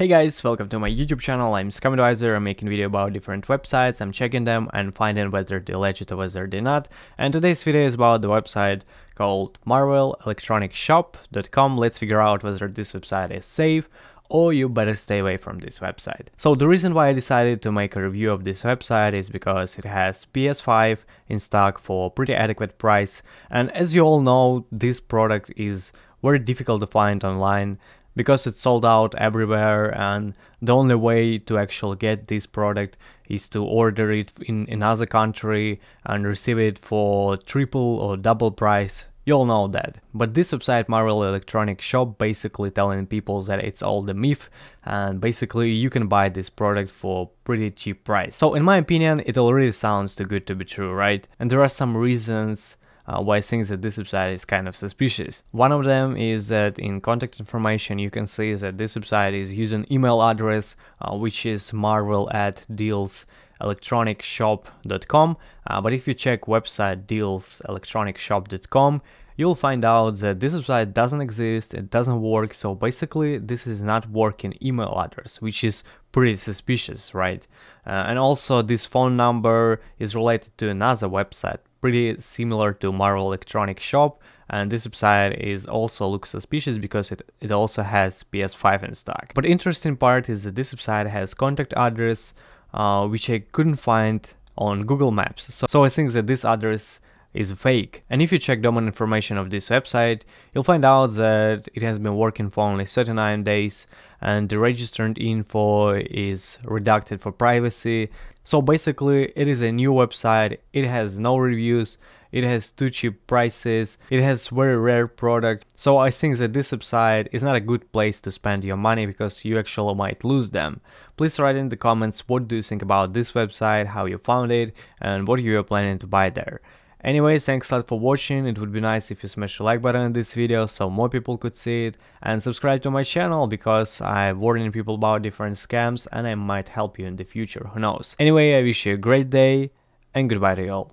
Hey guys, welcome to my YouTube channel, I'm Scamadviser, I'm making video about different websites, I'm checking them and finding whether they're legit or whether they're not. And today's video is about the website called marvelelectronicshop.com. Let's figure out whether this website is safe or you better stay away from this website. So the reason why I decided to make a review of this website is because it has PS5 in stock for pretty adequate price and as you all know this product is very difficult to find online because it's sold out everywhere and the only way to actually get this product is to order it in another country and receive it for triple or double price you all know that. But this website Marvel Electronic Shop basically telling people that it's all the myth and basically you can buy this product for pretty cheap price. So in my opinion it already sounds too good to be true, right? And there are some reasons uh, why I think that this website is kind of suspicious. One of them is that in contact information you can see that this website is using email address uh, which is marvel at deals electronicshop.com uh, but if you check website deals electronicshop.com you'll find out that this website doesn't exist, it doesn't work, so basically this is not working email address, which is pretty suspicious, right? Uh, and also this phone number is related to another website, pretty similar to Marvel Electronic Shop, and this website is also looks suspicious because it, it also has PS5 in stock. But interesting part is that this website has contact address, uh, which I couldn't find on Google Maps. So, so I think that this address is fake. And if you check domain information of this website, you'll find out that it has been working for only 39 days and the registered info is redacted for privacy. So basically it is a new website, it has no reviews, it has too cheap prices, it has very rare product. So I think that this website is not a good place to spend your money because you actually might lose them. Please write in the comments what do you think about this website, how you found it and what you are planning to buy there. Anyways, thanks a lot for watching, it would be nice if you smash the like button in this video so more people could see it, and subscribe to my channel because I'm warning people about different scams and I might help you in the future, who knows. Anyway, I wish you a great day, and goodbye to you all.